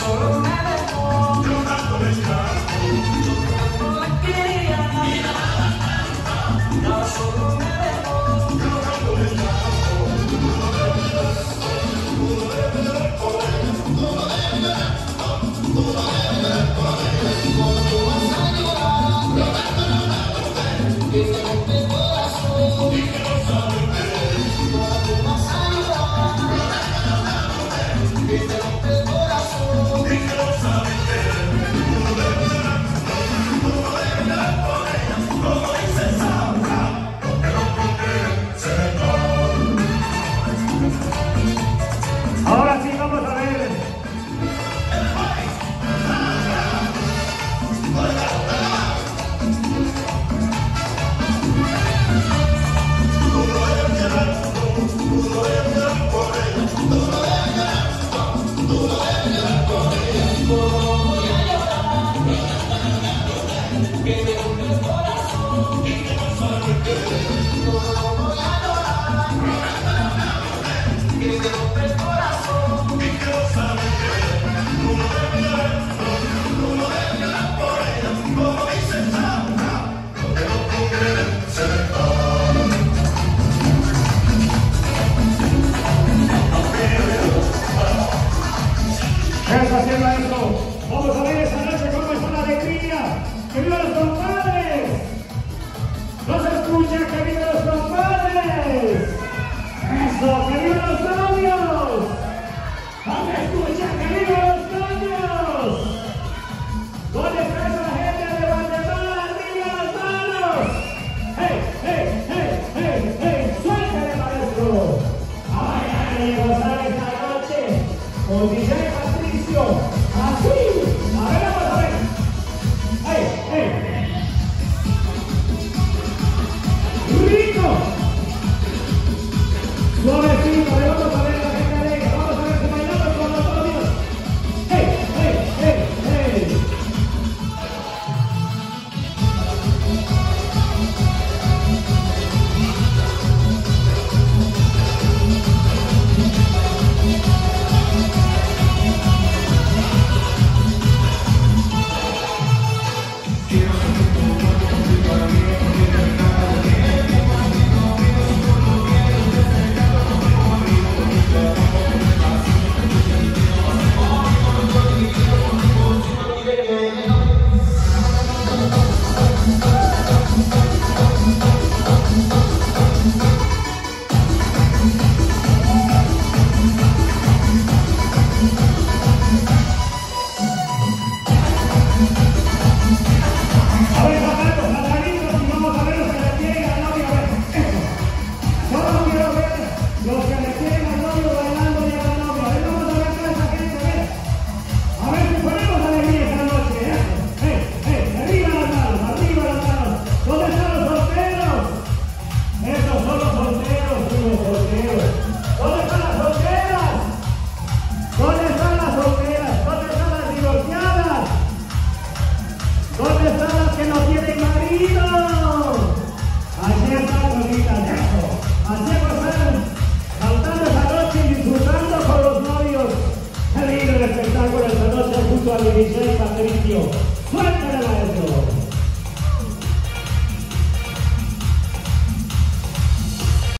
Yo tanto me Oh. Vamos a ver esa noche cómo es la alegría. ¡Que viva los compadres! ¡No se escucha! ¡Que viva los compadres! ¡Eso! ¡Que viva los novios! ¡No se escucha! ¡Que viva los novios! ¿Dónde está la gente de Guatemala? ¡Arriba los manos! ¡Hey, hey, hey, hey, hey! ¡Suéltale, maestro! ¡Ay, ay, gozar esta noche! ¡Con Divisoria Patricio. ¡Fuerte la